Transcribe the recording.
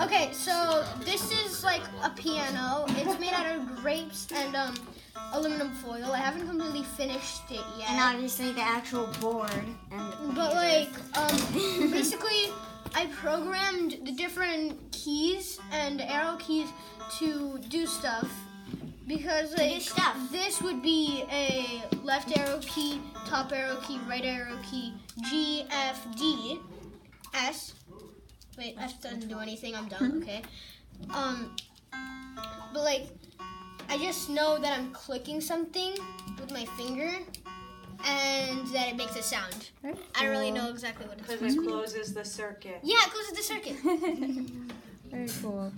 Okay, so this is like a piano. It's made out of grapes and um, aluminum foil. I haven't completely finished it yet. And obviously the actual board and But like, um, basically, I programmed the different keys and arrow keys to do stuff. Because like this would be a left arrow key, top arrow key, right arrow key, G, F, D, S. Wait, F doesn't do anything. I'm done. Okay. Um, but like, I just know that I'm clicking something with my finger, and that it makes a sound. I don't really know exactly what it's. Because it closes the circuit. Yeah, it closes the circuit. Very cool.